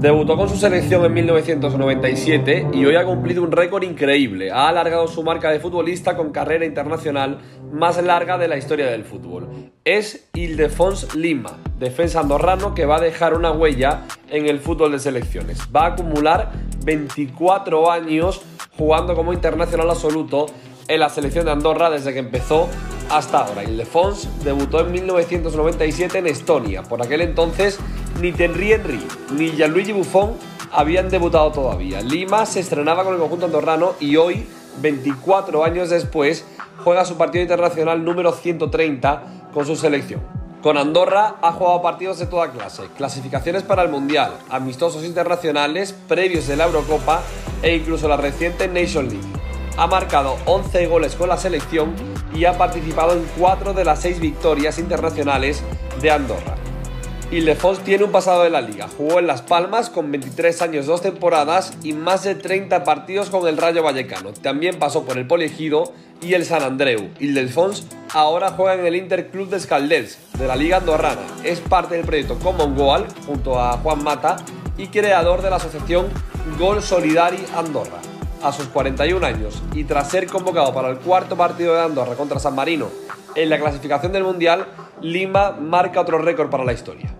Debutó con su selección en 1997 y hoy ha cumplido un récord increíble. Ha alargado su marca de futbolista con carrera internacional más larga de la historia del fútbol. Es Ildefons Lima, defensa andorrano que va a dejar una huella en el fútbol de selecciones. Va a acumular 24 años jugando como internacional absoluto en la selección de Andorra desde que empezó hasta ahora. Ildefons debutó en 1997 en Estonia. Por aquel entonces ni Tenri Henry ni Gianluigi Buffon habían debutado todavía. Lima se estrenaba con el conjunto andorrano y hoy, 24 años después, juega su partido internacional número 130 con su selección. Con Andorra ha jugado partidos de toda clase, clasificaciones para el Mundial, amistosos internacionales, previos de la Eurocopa e incluso la reciente Nation League. Ha marcado 11 goles con la selección y ha participado en 4 de las 6 victorias internacionales de Andorra. Ildefons tiene un pasado de la liga. Jugó en Las Palmas con 23 años, 2 temporadas y más de 30 partidos con el Rayo Vallecano. También pasó por el Poliegido y el San Andreu. Ildefons ahora juega en el Interclub de Escaldels de la Liga Andorrana. Es parte del proyecto Common Goal junto a Juan Mata y creador de la asociación Gol Solidari Andorra. A sus 41 años y tras ser convocado para el cuarto partido de Andorra contra San Marino en la clasificación del Mundial, Lima marca otro récord para la historia.